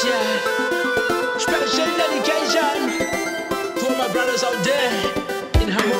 Special dedication for my brothers out there in Hawaii.